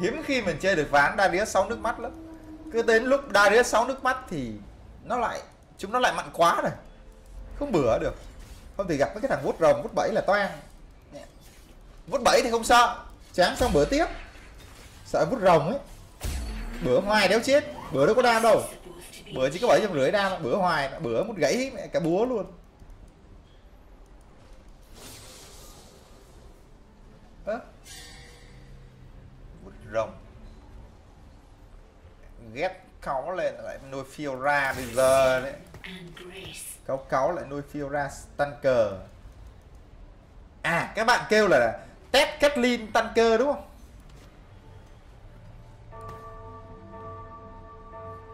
hiếm khi mình chơi được ván Darius 6 nước mắt lắm. Cứ đến lúc Darius 6 nước mắt thì nó lại, chúng nó lại mặn quá rồi. Không bữa được. Không thì gặp mấy cái thằng vút rồng vút bẫy là toan vút bẫy thì không sợ. Chán xong bữa tiếp. Sợ vút rồng ấy. Bữa hoài đéo chết. Bữa đâu có đam đâu. Bữa chỉ có bảy trăm rưỡi đam, bữa hoài, bữa một gãy mẹ cả búa luôn. Ghét cáu lên lại nuôi Fiora bây giờ đấy. Cáu cáu lại nuôi Fiora stunker. À các bạn kêu là test Kathleen Stunker đúng không?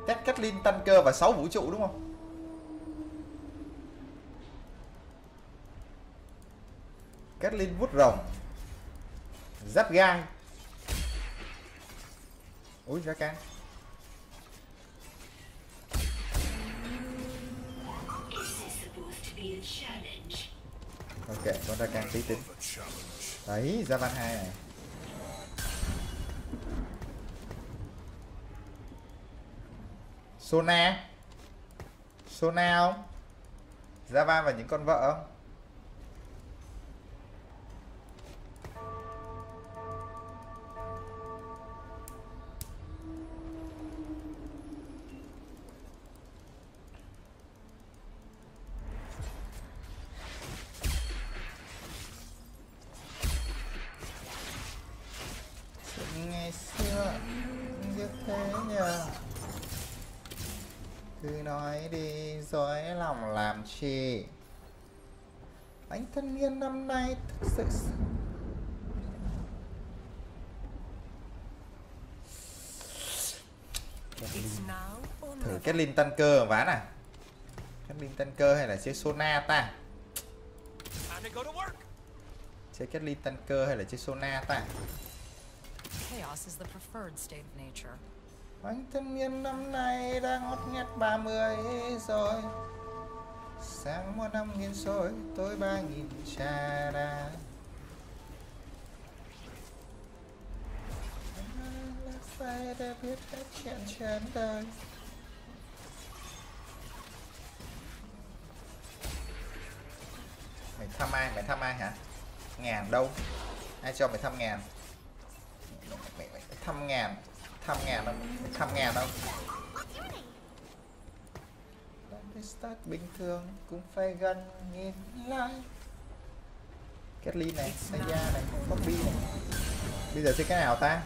Test Kathleen Stunker và 6 vũ trụ đúng không? Kathleen vút rồng. Giáp gai. Ui ra can Ok, con ra càng tí tính Đấy, ra van 2 này Sona Sona không? Java và những con vợ không? Tân cơ ván à? Tân cơ hay là chơi sona ta chơi tân cơ hay là chơi sona ta Chaos is the preferred state of nature. Anh thân niên năm nay đang ngót nghét 30 rồi. Sáng một năm nghìn rồi, tôi ba nghìn trà đá phải đã biết hết chuyện trên đời Mày thăm ai? Mày thăm ai hả? Ngàn đâu? Ai cho mày thăm ngàn? Mày, mày, mày thăm ngàn thăm ngàn đâu mày thăm ngàn đâu start bình thường cũng phải gần nghìn like Kathleen này, Saya này, Bobby này Bây giờ chơi cái nào ta?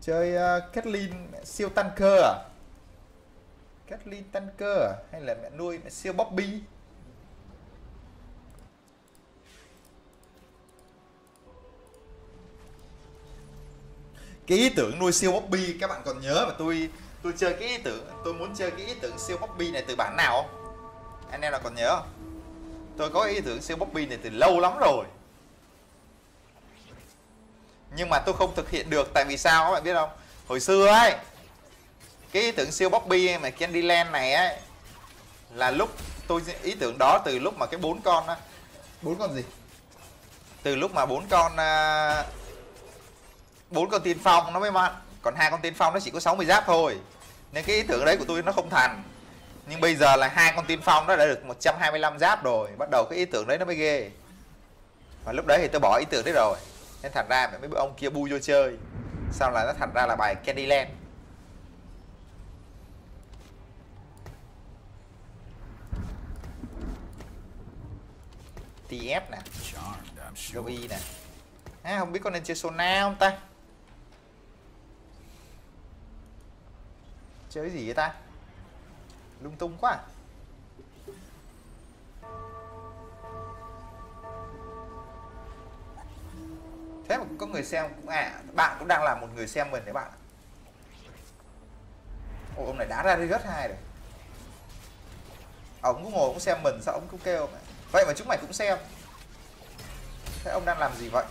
Chơi uh, Kathleen siêu cơ à? Kathleen cơ à? Hay là mẹ nuôi mẹ siêu Bobby? Cái ý tưởng nuôi siêu Bobby các bạn còn nhớ mà tôi tôi chơi cái ý tưởng tôi muốn chơi cái ý tưởng siêu Bobby này từ bản nào không? Anh em là còn nhớ không? Tôi có ý tưởng siêu Bobby này từ lâu lắm rồi. Nhưng mà tôi không thực hiện được tại vì sao các bạn biết không? Hồi xưa ấy cái ý tưởng siêu Bobby mà Candyland này ấy là lúc tôi ý tưởng đó từ lúc mà cái bốn con á. Bốn con gì? Từ lúc mà bốn con uh, bốn con tiên phong nó mới mạnh còn hai con tiên phong nó chỉ có 60 giáp thôi. Nên cái ý tưởng đấy của tôi nó không thành. Nhưng bây giờ là hai con tiên phong nó đã được 125 giáp rồi. Bắt đầu cái ý tưởng đấy nó mới ghê. Và lúc đấy thì tôi bỏ ý tưởng đấy rồi. Nên thành ra mấy ông kia bu vô chơi. Sau là nó thành ra là bài Candyland. TF nè. Joey nè. À, không biết có nên chơi Sona không ta chơi gì vậy ta? Lung tung quá à. thế mà cũng có người xem cũng à bạn cũng đang là một người xem mình đấy bạn ồ ông này đá ra đi rất hai rồi. Ông cũng ngồi cũng xem mình sao ông cũng kêu mà. vậy mà chúng mày cũng xem. Thế ông đang làm gì vậy?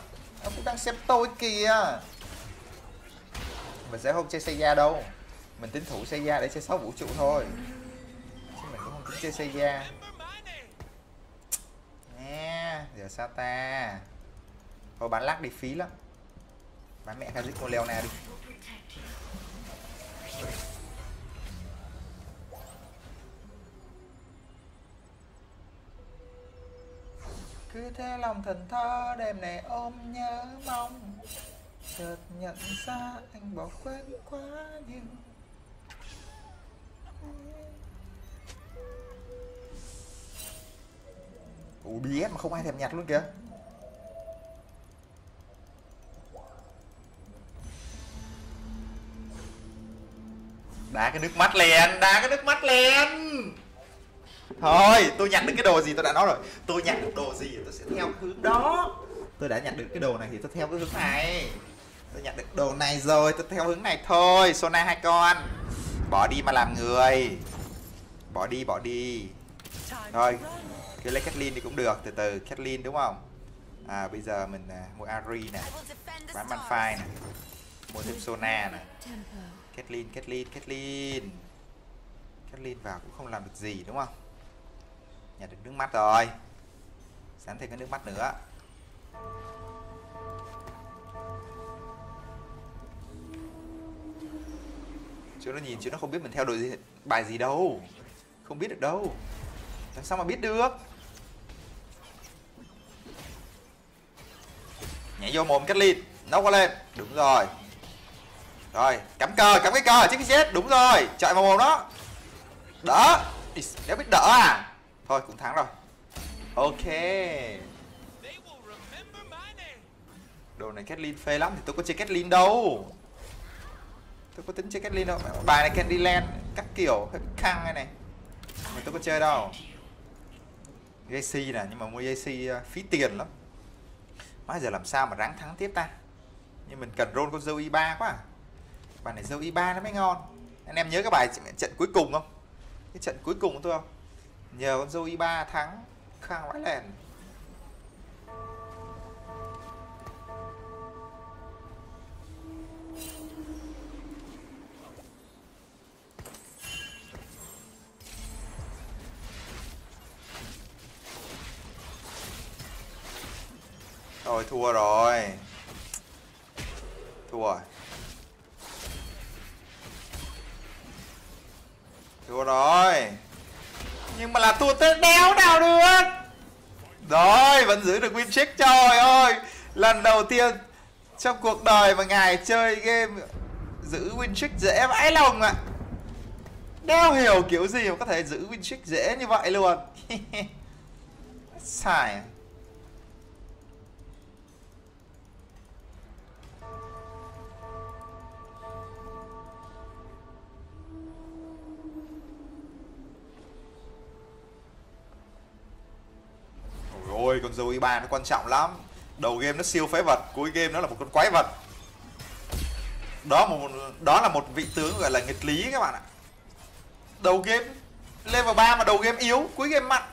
Ông cũng đang xem tôi kìa. Mình sẽ không chơi Seiya đâu mình tính thủ Seiya để chơi 6 vũ trụ thôi. Chứ mình cũng không tính chơi Seiya nè, giờ sao ta? Thôi bán lắc đi, phí lắm. Bán mẹ Kha'Zix con Leona đi. Cứ thế lòng thần thơ đêm này ôm nhớ mong. Chợt nhận ra anh bỏ quên quá nhiều. Ủa BS mà không ai thèm nhặt luôn kìa. Đá cái nước mắt lên, đá cái nước mắt lên. Thôi, tôi nhặt được cái đồ gì tôi đã nói rồi. Tôi nhặt được đồ gì tôi sẽ theo hướng đó. Tôi đã nhặt được cái đồ này thì tôi theo cái hướng này. Tôi nhặt được đồ này rồi, tôi theo hướng này thôi. Sona hai con. Bỏ đi mà làm người. Bỏ đi, bỏ đi. Rồi, cứ lấy Kathleen thì cũng được, từ từ Kathleen đúng không? À bây giờ mình à, mua Ari nè, bán. Malphite nè, mua thêm Sona nè. Kathleen, Kathleen, Kathleen. Kathleen vào cũng không làm được gì đúng không? Nhặt được nước mắt rồi. Sẵn thêm cái nước mắt nữa. Chứ nó nhìn chứ nó không biết mình theo đội gì, bài gì đâu. Không biết được đâu. Làm sao mà biết được? Nhảy vô mồm ly nấu qua lên. Đúng rồi. Rồi, cắm cờ, cắm cái cờ, chiếc cái chết, đúng rồi, chạy vào mồm đó Đỡ. nếu biết đỡ à? Thôi cũng thắng rồi. Ok. Đồ này Kathleen phê lắm thì tôi có chơi Kathleen đâu. Tôi có tính chơi Kathleen đâu. Bài này Candyland các kiểu hơi căng này này. Mà tôi có chơi đâu. JC nè, nhưng mà mua JC à, phí tiền lắm. Bây giờ làm sao mà ráng thắng tiếp ta? Nhưng mình cần roll con dâu i3 quá à. Bài này dâu i3 nó mới ngon Anh em nhớ cái bài trận- cuối cùng không? Cái trận cuối cùng của tôi không? Nhờ con dâu i3 thắng Khang vãi thôi, thua rồi. Thua rồi. Thua rồi. Nhưng mà là thua tới đéo nào được? Rồi, vẫn giữ được win check Trời ơi, Lần đầu tiên Trong cuộc đời mà ngài chơi game Giữ win check dễ vãi lòng ạ. Đéo hiểu kiểu gì mà có thể giữ win check dễ như vậy luôn. Xài à? Còn Ôi con dâu i3 nó quan trọng lắm. Đầu game nó siêu phế vật, cuối game nó là một con quái vật. Đó một đó là một vị tướng gọi là nghịch lý các bạn ạ. Đầu game level 3 mà đầu game yếu, cuối game mạnh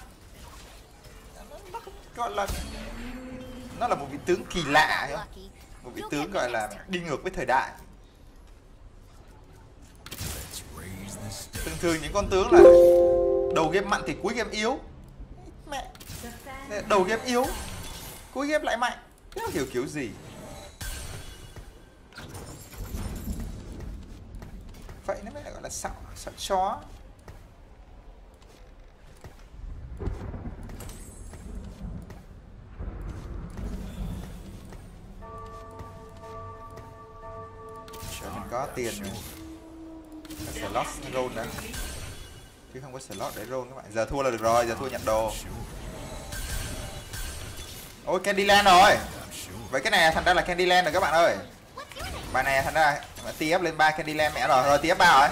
Nó gọi là Nó là một vị tướng kỳ lạ. Một vị tướng gọi là đi ngược với thời đại. Thường thường những con tướng là Đầu game mạnh thì cuối game yếu Đầu game yếu Cuối game lại mạnh. Không hiểu kiểu gì? Vậy nó mới gọi là sợ Sợ chó. Cho mình có tiền rồi. Slot roll đấy, Chứ không có slot để roll các bạn. Giờ thua là được rồi, giờ thua nhận đồ. Ôi, Candyland rồi. Vậy cái này thành ra là Candyland rồi các bạn ơi. Bài này thành ra là TF lên 3 Candyland mẹ rồi. Rồi TF 3 rồi.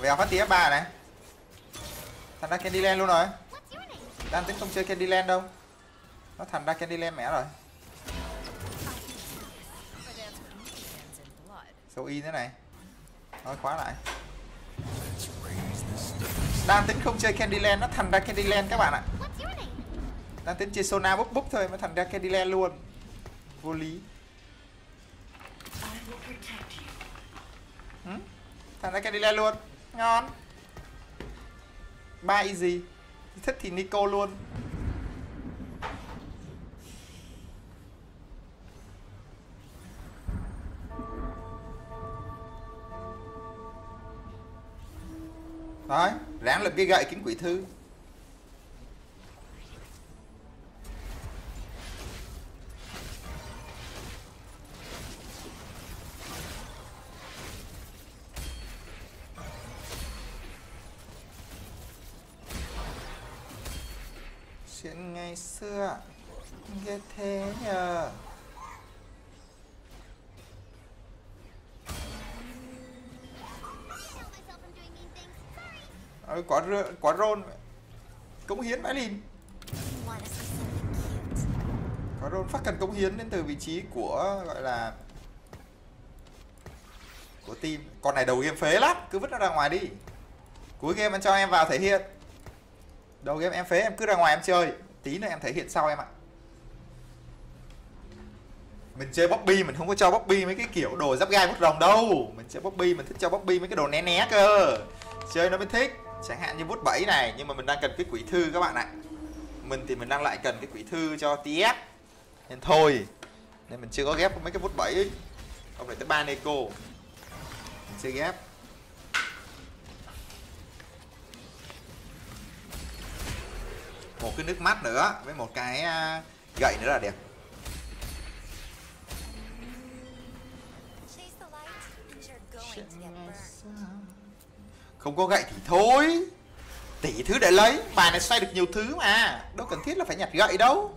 Vèo phát TF 3 này. Thành ra Candyland luôn rồi. Đang tính không chơi Candyland đâu. Nó thành ra Candyland mẹ rồi. Sâu y thế này. Nói khóa lại. Đang tính không chơi Candyland, Nó thành ra Candyland các bạn ạ đang tính chia sona búp búp thôi mà thành ra Cadillac luôn. Vô lý. Hmm? thằng ra Cadillac luôn. Ngon. Ba gì thích thì Nico luôn. Đấy, ráng lập cái gậy kiếm quỷ thư. Chuyện ngày xưa. Ghê thế nhờ. Tell myself Ôi, rơ- quá rôn cống hiến mãi lìn. Quá rôn phát cần cống hiến đến từ vị trí của gọi là của team. Con này đầu game phế lắm. Cứ vứt nó ra ngoài đi. Cuối game anh cho em vào thể hiện đầu game em phế, em cứ ra ngoài em chơi. Tí nữa em thể hiện sau em ạ. Mình chơi Bobby, mình không có cho Bobby mấy cái kiểu đồ giáp gai bút rồng đâu. Mình chơi Bobby, mình thích cho Bobby mấy cái đồ né né cơ. Chơi nó mới thích. Chẳng hạn như bút 7 này, nhưng mà mình đang cần cái quỷ thư các bạn ạ. Mình thì mình đang lại cần cái quỷ thư cho TF nên thôi, nên mình chưa có ghép mấy cái bút 7 ấy. ông lại tới ba Neko mình chưa ghép. Một cái nước mắt nữa, với một cái à, gậy nữa là đẹp. Không có gậy thì thôi. Tỷ thứ để lấy, bài này xoay được nhiều thứ mà. Đâu cần thiết là phải nhặt gậy đâu.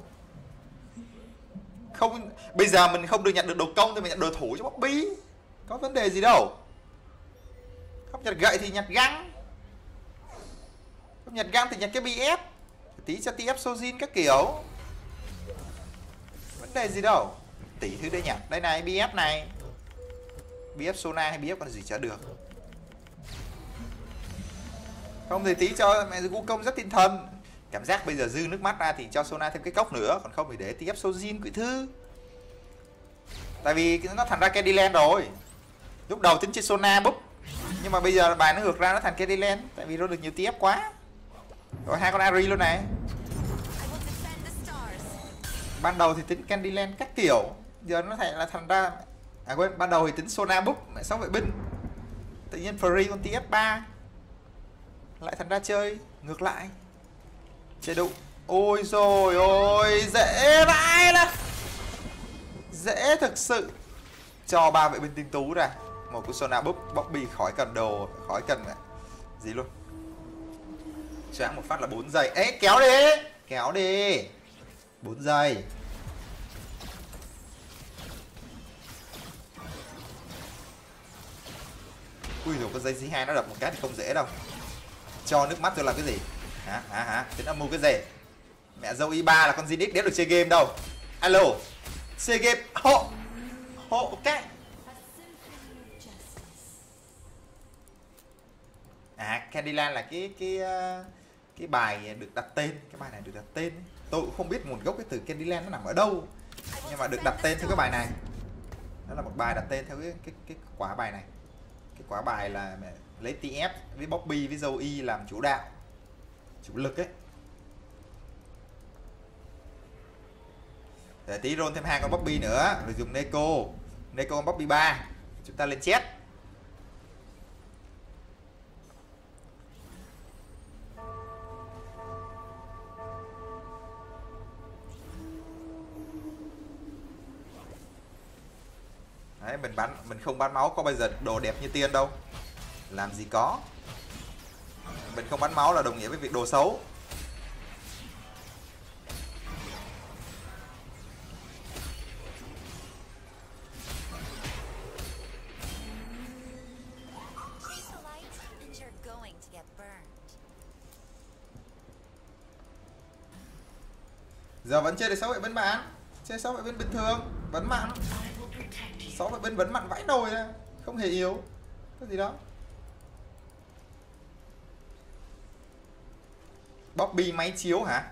Không, bây giờ mình không được nhận được đồ công thì mình nhận đồ thủ cho Bobby. Có vấn đề gì đâu. Không nhặt gậy thì nhặt găng. Không nhặt găng thì nhặt cái BF tí cho TF Sojin các kiểu. Vấn đề gì đâu. Tỷ thứ đây nhặt đây này BF này. BF Sona hay BF còn gì chả được. Không thì tí cho mẹ gu công rất tinh thần. Cảm giác bây giờ dư nước mắt ra thì cho Sona thêm cái cốc nữa. Còn không thì để TF Sojin quỷ thư. Tại vì nó thành ra Candyland rồi. Lúc đầu tính chơi Sona búp. Nhưng mà bây giờ bài nó ngược ra, nó thành Candyland. Tại vì nó được nhiều TF quá rồi hai con Ari luôn này. Ban đầu thì tính Candyland các kiểu giờ nó thành là thành ra à quên ban đầu thì tính Sona búp mẹ sáu vệ binh. Tự nhiên Free con TF 3 lại thành ra chơi ngược lại. Chơi đụng ôi rồi ôi dễ vãi là dễ thực sự. Cho ba vệ binh tinh tú ra. Một cái Sona búp Bobby khỏi cần đồ khỏi cần gì luôn Tráng một phát là 4 giây. Ê kéo đi. Kéo đi. 4 giây. Ui rồi con dây c 2 nó đập một cái thì không dễ đâu. Cho nước mắt tôi làm cái gì? Hả hả hả? Tính âm mưu cái gì? Mẹ dâu y 3 là con gì đéo được chơi game đâu. Alo. Chơi game. Hộ hộ cái à Candyland là cái cái uh, cái bài được đặt tên, cái bài này được đặt tên tôi cũng không biết nguồn gốc cái từ Candyland nó nằm ở đâu, nhưng mà được đặt tên theo cái bài này. Đó là một bài đặt tên theo cái cái cái quả bài này. Cái quả bài là lấy TF với Bobby với Zoe làm chủ đạo, chủ lực ấy. Để tí roll thêm hai con Bobby nữa, rồi dùng Neko. Neko con Bobby 3 chúng ta lên chết Đấy, mình bắn mình không bắn máu có bây giờ đồ đẹp như tiên đâu. Làm gì có. Mình không bắn máu là đồng nghĩa với việc đồ xấu. Giờ vẫn chơi được sáu vậy vẫn bạn chơi sáu vậy vẫn bình thường vẫn mặn sáu phải bên vấn mặn vãi nồi ra. Không hề yếu. Cái gì đó. Bobby máy chiếu hả?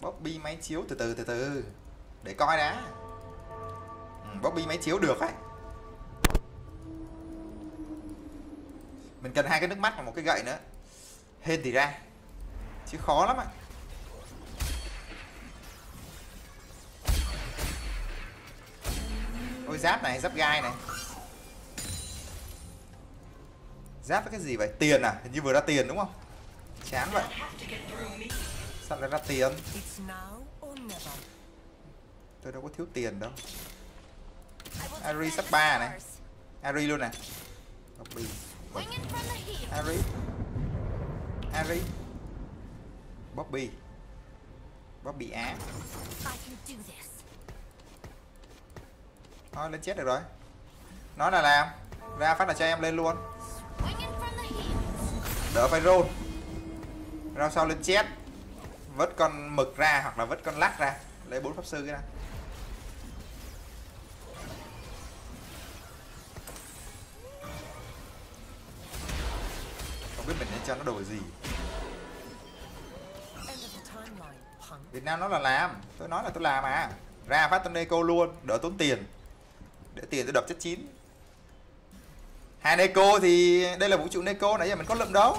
Bobby máy chiếu từ từ từ từ. Để coi đã. Ừ, Bobby máy chiếu được ấy. Mình cần hai cái nước mắt và một cái gậy nữa. Hên thì ra. Chứ khó lắm ạ. Ôi, giáp này, giáp gai này. Giáp với cái gì vậy? Tiền à? Hình như vừa ra tiền đúng không? Chán vậy. Sao lại ra tiền? Tôi đâu có thiếu tiền đâu. Ari sắp the ba này. Ari luôn nè. Copy Ari. Ari. Bobby. Bobby Á. Thôi lên chết được rồi. Nó là làm. Ra phát là cho em lên luôn. Đỡ phải roll rau sau lên chết. Vứt con mực ra hoặc là vứt con lắc ra. Lấy bốn pháp sư cái này Không biết mình nên cho nó đổi gì. Việt Nam nó là làm. Tôi nói là tôi làm à Ra phát tôi cô luôn. Đỡ tốn tiền. Để tiền tôi đập chất chín. Hai Neko thì Đây là vũ trụ Neko nãy giờ mình có lượm đâu.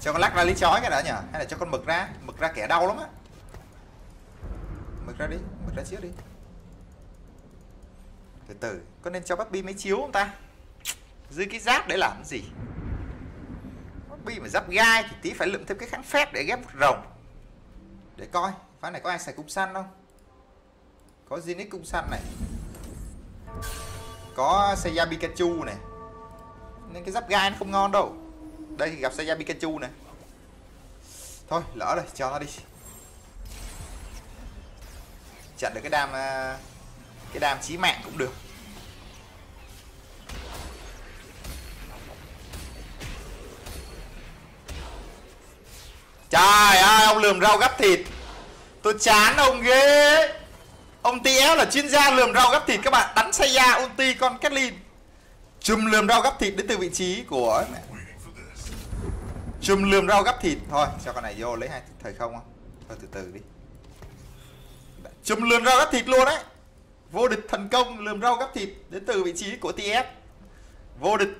Cho con lắc ra lý chói cái đã nhỉ Hay là cho con mực ra. Mực ra kẻ đau lắm á. Mực ra đi, Mực ra trước đi. Từ từ, Có nên cho bắp bi mấy chiếu không ta? Dư cái giáp để làm cái gì? Bi mà giáp gai Thì tí phải lượm thêm cái kháng phép để ghép rồng. Để coi phái này có ai xài cung săn không? Có Zinix cung săn này có Seiya Pikachu này. Nên cái giáp gai nó không ngon đâu. Đây thì gặp Seiya Pikachu này. Thôi lỡ rồi cho nó đi. Chặn được cái đam ờ, cái đam chí mạng cũng được. Trời ơi, ông lườm rau gắp thịt. Tôi chán ông ghê. Ông TF là chuyên gia lườm rau gắp thịt các bạn. Đánh da ulti con Kathleen Chùm lườm rau gắp thịt đến từ vị trí của Chùm lườm rau gắp thịt. Thôi, cho con này vô lấy hai thời không không? Thôi từ từ đi. Chùm lườm rau gắp thịt luôn đấy. Vô địch thành công lườm rau gắp thịt Đến từ vị trí của TF Vô địch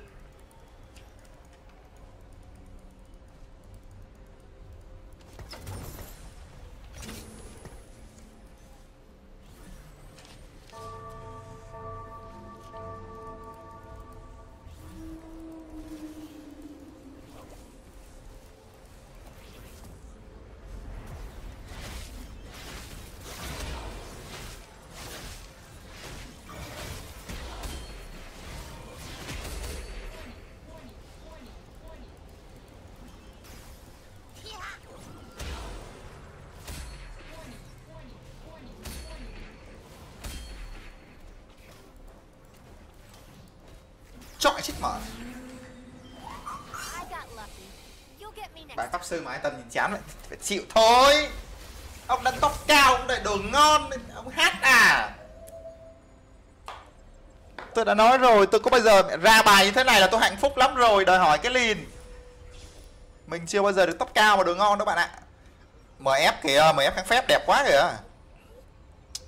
Chọi chết mở. Bài pháp sư mà ai tầm nhìn chán lại Phải chịu thôi. Ông đánh tóc cao, ông đợi đồ ngon Ông hát à? Tôi đã nói rồi, tôi có bao giờ ra bài như thế này là tôi hạnh phúc lắm rồi. Đòi hỏi cái lìn. Mình chưa bao giờ được tóc cao mà đồ ngon đâu bạn ạ. MF kìa, MF kháng phép đẹp quá kìa.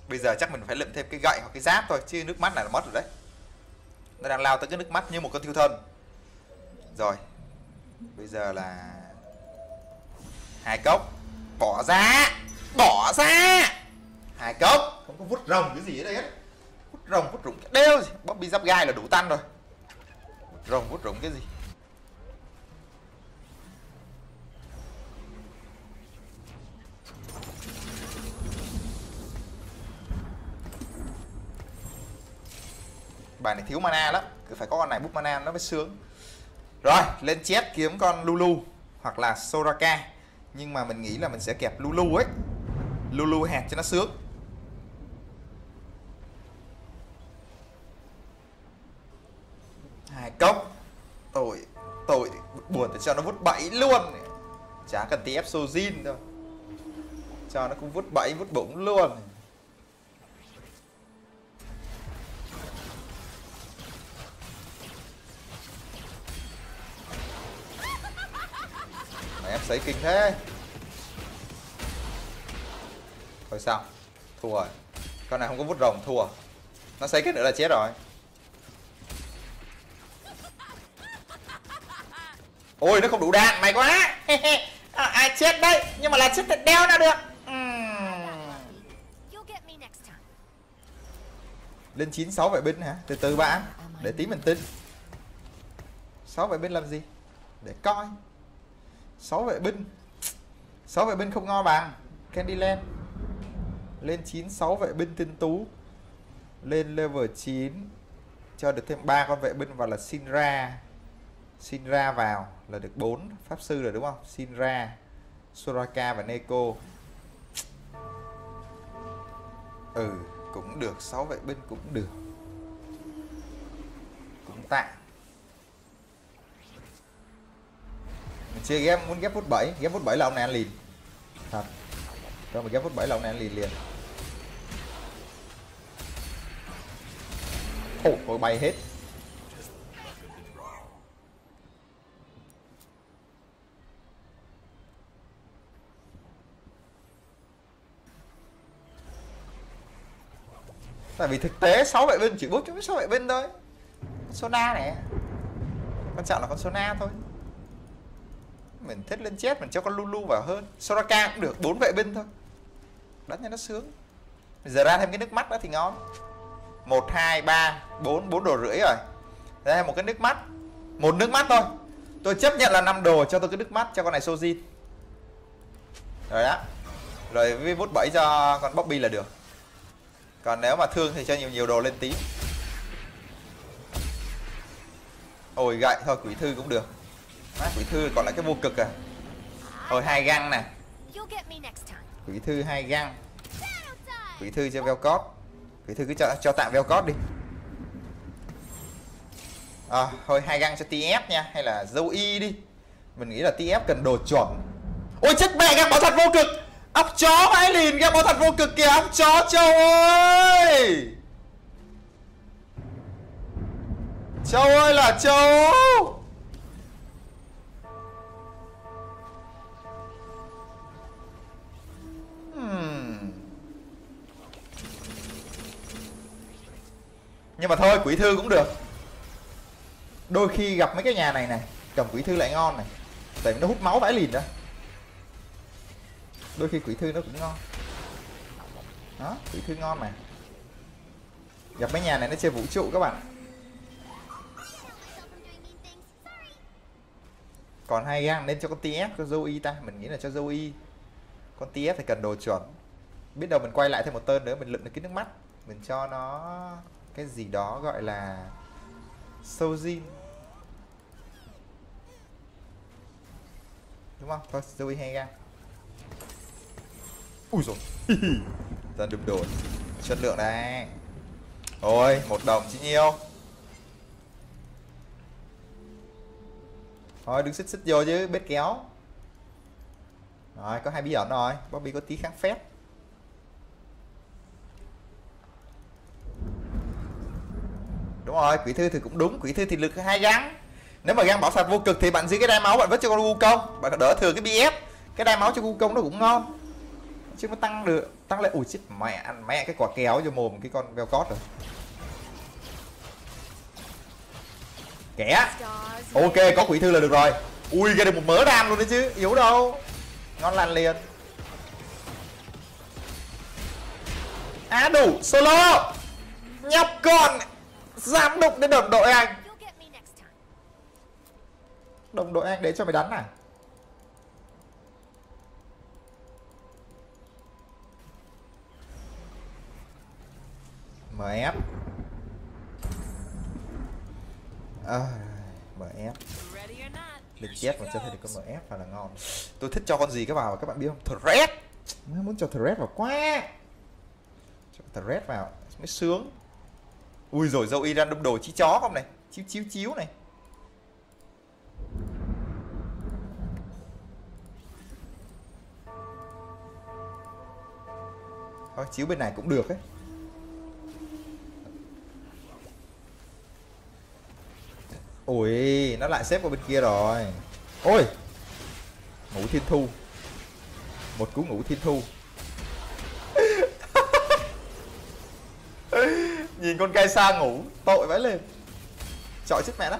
Bây giờ chắc mình phải lượm thêm cái gậy hoặc cái giáp thôi Chứ nước mắt này là mất rồi đấy. Nó đang lao tới cái nước mắt như một con thiêu thân. Rồi, Bây giờ là hai cốc. Bỏ ra bỏ ra. Hai cốc. Không có vút rồng cái gì ở đây hết. Vút rồng, vút rụng. Đeo gì? Bobby giáp gai là đủ tăng rồi. Vút rồng, vút rụng cái gì? Bài này thiếu mana lắm. Cứ phải có con này bút mana nó mới sướng. Rồi, lên chết kiếm con lulu hoặc là soraka. Nhưng mà mình nghĩ là mình sẽ kẹp lulu ấy. Lulu hạt cho nó sướng. Hai cốc. Tội tội buồn thì cho nó vút bẫy luôn. Chả cần tí ép sojin đâu. Cho nó cũng vút bẫy, vút bụng luôn. Sấy kinh thế. Thôi sao? Thua rồi. Con này không có vút rồng thua. Nó sấy cái nữa là chết rồi. Ôi nó không đủ đạn mày quá. À, ai chết đấy? Nhưng mà là chết thật đeo nào được. Time. lên 96 vệ binh hả? Từ từ bạn. Để tí mình tin. 6 vệ binh làm gì? Để coi 6 vệ binh. 6 vệ binh không ngon bằng. Candyland lên 9 6 vệ binh tinh tú. Lên level 9 cho được thêm ba con vệ binh và là Sinra Sinra vào là được 4 pháp sư rồi, đúng không? Sinra Soraka và Neko. Ừ cũng được. 6 vệ binh cũng được. Cũng tạm. Mình chia ghép muốn ghép phút 7 ghép phút 7 là ông này ăn liền. Thật. Cho mình ghép phút 7 là ông này ăn liền liền. Ồ, oh, bay hết. Tại vì thực tế 6 vệ binh chỉ bút cho 6 vệ binh thôi. Sona này Quan trọng là con Sona thôi. Mình thích lên chết mình cho con Lulu vào hơn. Soraka cũng được bốn vệ binh thôi. Đánh cho nó sướng. Giờ ra thêm cái nước mắt nữa thì ngon. 1, 2, 3, 4, 4 đồ rưỡi rồi. Ra thêm một cái nước mắt. Một nước mắt thôi. Tôi chấp nhận là năm đồ cho tôi cái nước mắt cho con này Sojin. Rồi đó Rồi với bút bảy cho con Bobby là được. Còn nếu mà thương thì cho nhiều nhiều đồ lên tí ôi gậy thôi quỷ thư cũng được. Quỷ thư còn lại cái vô cực à? Rồi hai găng nè. Quỷ thư hai găng. Quỷ thư cho velcot. Quỷ thư cứ cho cho tạm velcot đi. À, thôi hai găng cho tf nha hay là dâu y đi. Mình nghĩ là tf cần đồ chuẩn. Ôi chết mẹ găng bảo thật vô cực. Ốc chó vãi lìn găng bảo thật vô cực kìa ốc chó châu ơi. Châu ơi là châu nhưng mà thôi, quỷ thư cũng được. Đôi khi gặp mấy cái nhà này này cầm quỷ thư lại ngon này. Tại vì nó hút máu vãi lìn đó. Đôi khi quỷ thư nó cũng ngon. Đó, quỷ thư ngon mà. Gặp mấy nhà này nó chơi vũ trụ các bạn. Còn hai gang nên cho con TF cho Zoe ta. Mình nghĩ là cho Zoe. Con TF thì cần đồ chuẩn. Biết đâu mình quay lại thêm một tên nữa, mình lượm được cái nước mắt. Mình cho nó cái gì đó gọi là Sojin đúng không? Thôi, Zoe hai ui rồi ra đùm đồn. Chất lượng đây ôi, một đồng chỉ nhiêu? Thôi, đứng xích xích vô chứ bết kéo. Rồi, có hai bí ẩn rồi. Bobby có tí kháng phép. Đúng rồi, quỷ thư thì cũng đúng, quỷ thư thì lực hai găng. Nếu mà găng bảo phạt vô cực thì bạn giữ cái đai máu bạn vứt cho con gu công bạn đỡ thừa cái bf cái đai máu cho gu công nó cũng ngon. Chứ nó tăng được, tăng lại ủi chết mẹ, ăn mẹ cái quả kéo vô mồm cái con veo cót rồi. Kẻ. Ok, có quỷ thư là được rồi. Ui, ra được một mớ đam luôn đấy chứ, yếu đâu. Ngon lành liền. Á, đủ, solo. Nhóc con dám đụng đến đồng đội anh. Đồng đội anh để cho mày đánh à? Mf à, mf not? lịch chết mà chưa thấy được con mf là, là ngon. Tôi thích cho con gì các vào các bạn biết không? Thread. Nó muốn cho thread vào quá. Cho thread vào mới sướng ui rồi dâu Iran ra đâm đồ chí chó không này? Chiếu chiếu chiếu này. Thôi chiếu bên này cũng được ấy. Ui nó lại xếp qua bên kia rồi. Ôi! Ngủ thiên thu. Một cú ngủ thiên thu. Nhìn con cây xa ngủ tội vãi lên chọi chết mẹ đó.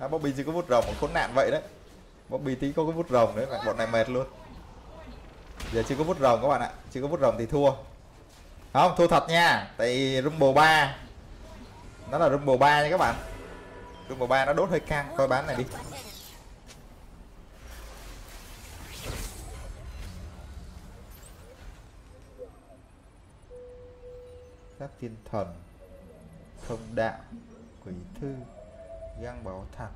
À, Bobby chỉ có vút rồng một khốn nạn vậy đấy. Bobby tí có cái vút rồng đấy bọn này mệt luôn. Giờ chưa có vút rồng các bạn ạ chưa có vút rồng thì thua. Không thua thật nha tại Rumble 3 nó là rumble 3 nha các bạn. Rumble 3 nó đốt hơi căng coi bán này đi. Thiên thần thông đạo quỷ thư gan bảo thật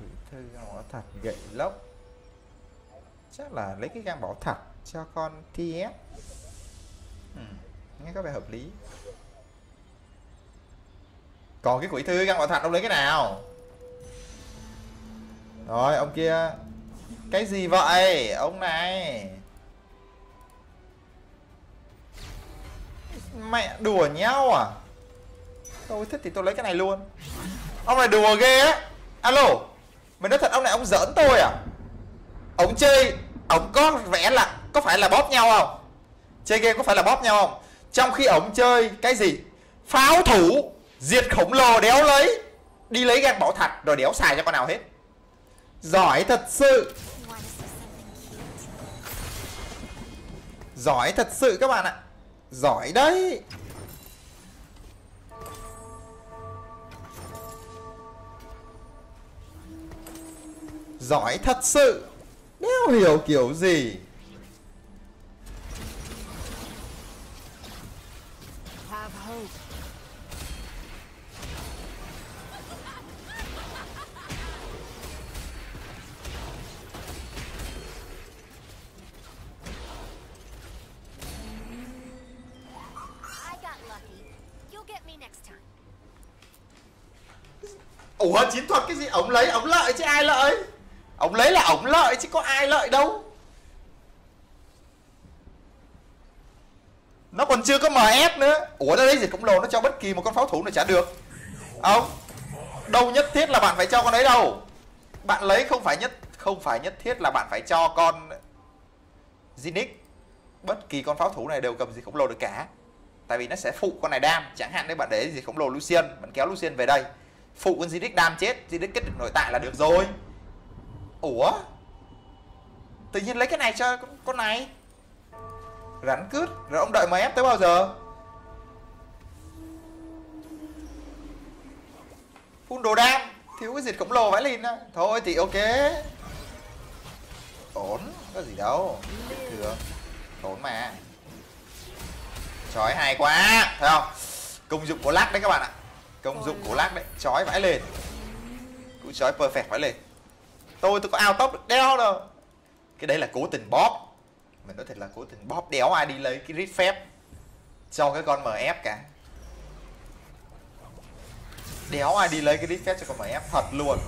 quỷ thư gan bảo thật gậy lốc. Chắc là lấy cái gan bảo thật cho con TS ừ, hmm, nghe có vẻ hợp lý. Còn cái quỷ thư gan bảo thật ông lấy cái nào? Rồi ông kia. Cái gì vậy? Ông này. Mẹ đùa nhau à? Tôi thích thì tôi lấy cái này luôn. Ông này đùa ghê á. Alo, mình nói thật, ông này ông giỡn tôi à? Ông chơi ông có vẻ là, có phải là bóp nhau không? Chơi game có phải là bóp nhau không? Trong khi ông chơi cái gì? Pháo thủ, diệt khổng lồ đéo lấy. Đi lấy gan bảo thật rồi đéo xài cho con nào hết. Giỏi thật sự. Giỏi thật sự các bạn ạ giỏi đấy. Giỏi thật sự. Đéo hiểu kiểu gì? Ủa, chiến thuật cái gì? Ổng lấy ổng lợi chứ ai lợi? Ổng lấy là ổng lợi chứ có ai lợi đâu. Nó còn chưa có ms nữa. Ủa, nó lấy gì cũng lồ? Nó cho bất kỳ một con pháo thủ nào chả được. Không đâu nhất thiết là bạn phải cho con ấy đâu. Bạn lấy không phải nhất, không phải nhất thiết là bạn phải cho con Zinix bất kỳ con pháo thủ này đều cầm gì khổng lồ được cả tại vì nó sẽ phụ con này đam. Chẳng hạn nếu bạn để gì khổng lồ Lucian bạn kéo Lucian về đây. Phụ con zidic đam chết zidic kết được nội tại là được rồi. Ủa? Tự nhiên lấy cái này cho con- này. Rắn cướp. Rồi ông đợi MF tới bao giờ? Phun đồ đam. Thiếu cái diệt khổng lồ vãi lìn á. Thôi thì ok. Ổn có gì đâu. Thừa ổn mà chói hay quá, thấy không? Công dụng của lắc đấy các bạn ạ. Công dụng của lắc đấy, chói vãi lên. Cũng chói perfect vãi lên. Tôi tôi có ao tốc được đeo đâu cái đấy là cố tình bóp. Mình nói thật là cố tình bóp đéo ai đi lấy cái rít phép cho cái con mf cả. Đéo ai đi lấy cái rít phép cho con mf thật luôn.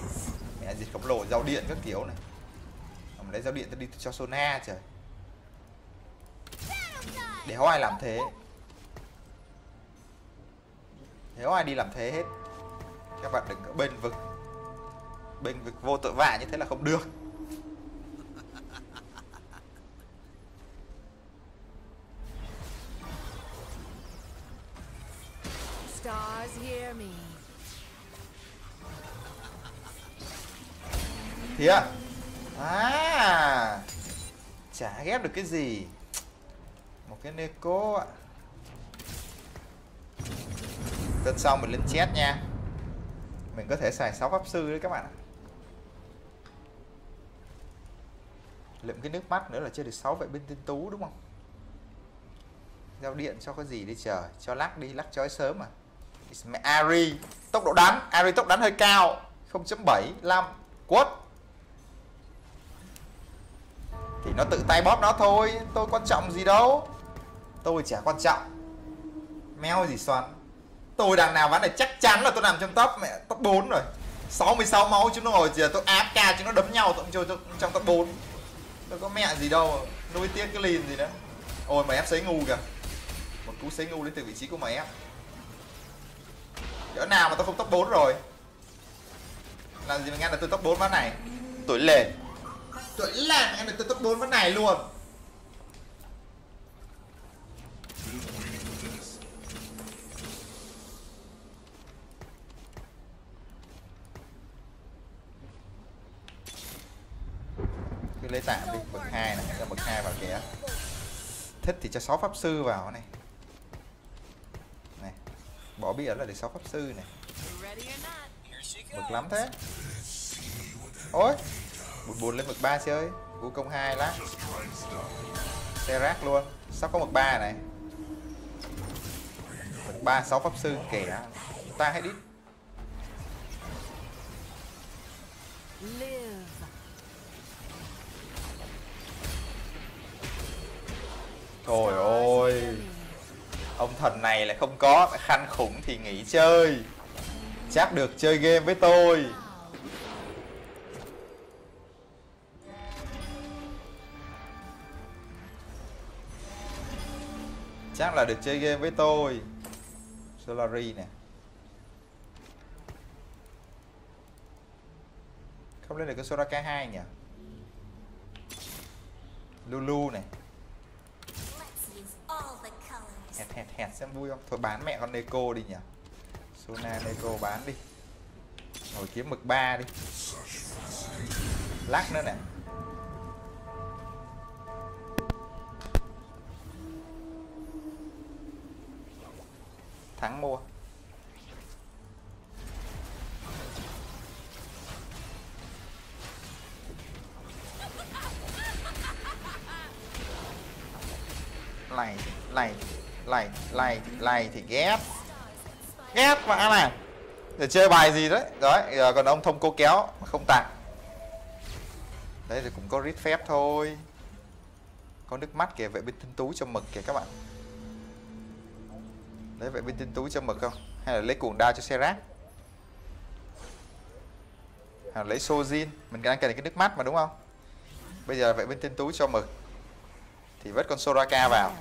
Mẹ dịch khổng lồ, giao điện các kiểu này. Ông lấy giao điện tôi đi cho sona trời. Đéo ai làm thế? Đéo ai đi làm thế hết các bạn đừng có bên vực bên vực vô tội vạ như thế là không được Stars hear me. Thế à? À Chả ghép được cái gì Một cái Neko ạ tên sau mình lên chết nha. Mình có thể xài 6 pháp sư đấy các bạn ạ. Lượm cái nước mắt nữa là chơi được 6 vệ binh tinh tú đúng không? Giao điện cho cái gì đi chờ Cho lắc đi, lắc chói sớm à Ari. Tốc độ đánh, Ari tốc đánh hơi cao. 0.75 Quất. Thì nó tự tay bóp nó thôi tôi quan trọng gì đâu. Tôi chả quan trọng. Meo gì soạn tôi đằng nào ván này chắc chắn là tôi nằm trong top mẹ top 4 rồi. 66 máu chúng nó ngồi giờ tôi áp ca chúng nó đấm nhau tôi chơi trong- trong top 4 tôi có mẹ gì đâu nuôi tiếc cái lìn gì nữa ôi mà ép sấy ngu kìa. Một cú sấy ngu đến từ vị trí của mày ép cỡ nào mà tôi không top 4 rồi? Làm gì mà nghe là tôi top 4 ván này? Tuổi lề. Tuổi làng em được tôi top 4 ván này luôn cứ lấy tạm đi, bậc hai này, cho bậc hai vào kìa thích thì cho 6 pháp sư vào này. Này, bỏ bí ẩn là để sáu pháp sư này. Bực lắm thế. Ôi buồn buồn lên bậc ba chơi vũ công hai lát xe rác luôn. Sắp có bậc ba này? Bậc ba, sáu pháp sư, kẻ. Ta hay đi. Trời ơi. ông thần này lại không có khăn khủng thì nghỉ chơi. Chắc được chơi game với tôi. Chắc là được chơi game với tôi. Solari nè. Không lên được cái Soraka 2 nhỉ? Lulu này hẹt hẹt xem vui không? Thôi bán mẹ con Neko đi nhỉ? Sona Neko bán đi. Ngồi kiếm mực ba đi. Lắc nữa nè. Thắng mua. Lầy lầy lầy lầy lầy thì ghét. Ghét vã này. Để chơi bài gì đấy? Rồi giờ còn ông thông cô kéo, mà không tặng. Đấy, thì cũng có rít phép thôi. Có nước mắt kìa, vệ binh tinh tú cho mực kìa các bạn. Lấy vệ binh tinh tú cho mực không? Hay là lấy cuồng đao cho xe rác hay là lấy sojin? Mình đang cần cái nước mắt mà, đúng không? Bây giờ vệ binh tinh tú cho mực. Thì vớt con soraka vào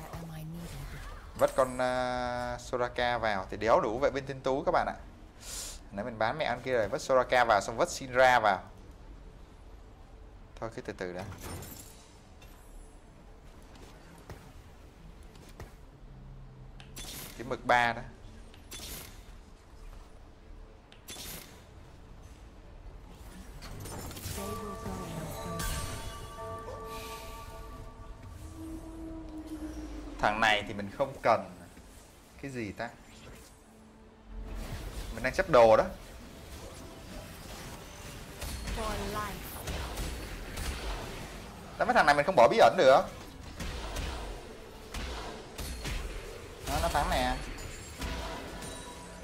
vất con uh, Soraka vào thì đéo đủ vệ binh tinh tú các bạn ạ. Nãy mình bán mẹ ăn kia rồi vất Soraka vào xong vất Shinra vào. Thôi cứ từ từ đã. Cái mực ba đó. Thằng này thì mình không cần. Cái gì ta? Mình đang chấp đồ đó. For. Tại mấy thằng này mình không bỏ bí ẩn được. Đó, nó thắng nè.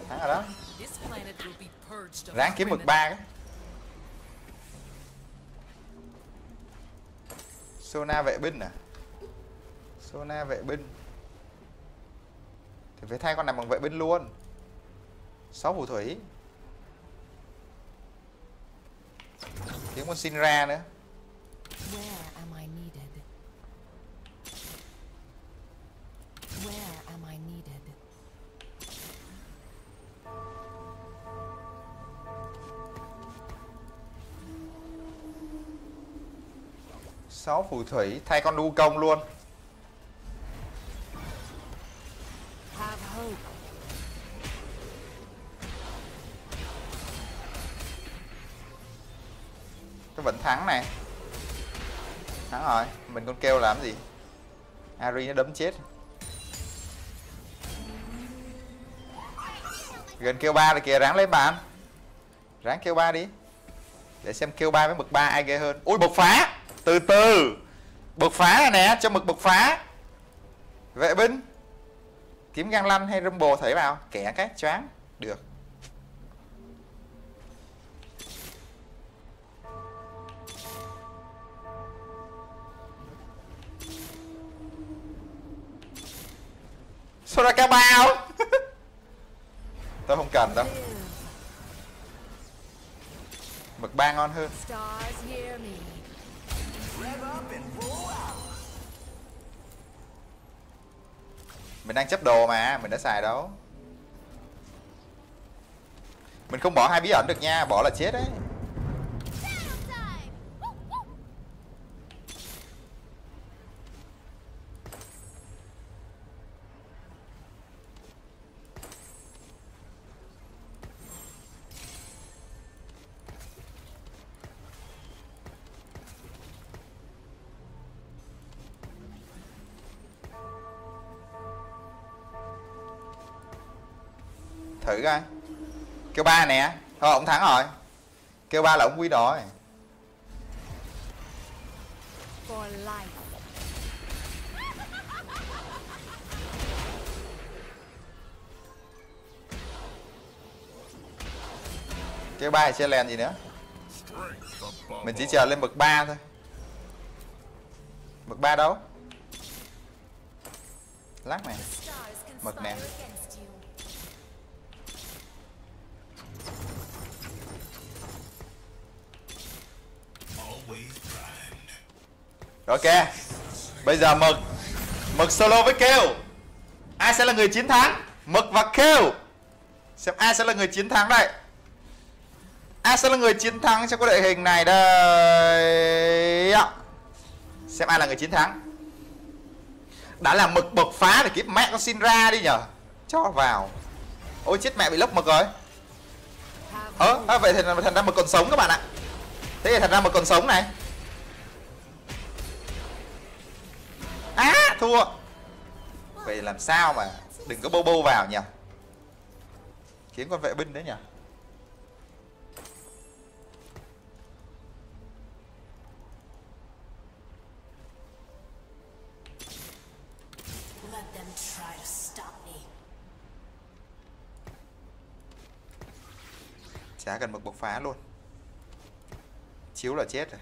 Thắng rồi đó. Ráng kiếm mực ba cái. Sona vệ binh à? Sona vệ binh. Thì phải thay con này bằng vệ binh luôn. 6 phù thủy. Kiếm con Shinra nữa. Sáu phù thủy thay con đu công luôn con keo kêu làm gì? Ari nó đấm chết. Gần kêu ba rồi kìa, ráng lấy bạn Ráng kêu ba đi. Để xem kêu ba với mực ba ai ghê hơn. Ui, bộc phá! Từ từ. Bộc phá này nè, cho mực bộc phá. Vệ binh. Kiếm găng lanh hay rumble thảy vào? Kẻ cái, choáng. Được. Soraka bao Tôi không cần đâu. Mực ba ngon hơn. Mình đang chấp đồ mà Mình đã xài đâu Mình không bỏ hai bí ẩn được nha Bỏ là chết đấy thử coi. Kêu ba nè thôi ông thắng rồi. Kêu ba là ông quy rồi. Kêu ba thì chơi lèn gì nữa. Mình chỉ chờ lên bậc 3 thôi. Bậc 3 đâu? Lát này Mực nè. Ok. Bây giờ Mực. Mực solo với kêu. Ai sẽ là người chiến thắng. Mực và kêu. Xem ai sẽ là người chiến thắng đây. Ai sẽ là người chiến thắng trong cái đội hình này đây. Dạ. Xem ai là người chiến thắng. Đã là Mực bộc phá thì kiếp mẹ con xin ra đi nhở Cho vào. Ôi chết mẹ bị lốc Mực rồi. Ơ à, vậy thì thành ra Mực còn sống các bạn ạ. Thế thì thành ra Mực còn sống này. Thua. Vậy làm sao mà Đừng có bô bô vào nhỉ? Khiến con vệ binh đấy nhỉ. Chả cần mực bộc phá luôn. Chiếu là chết rồi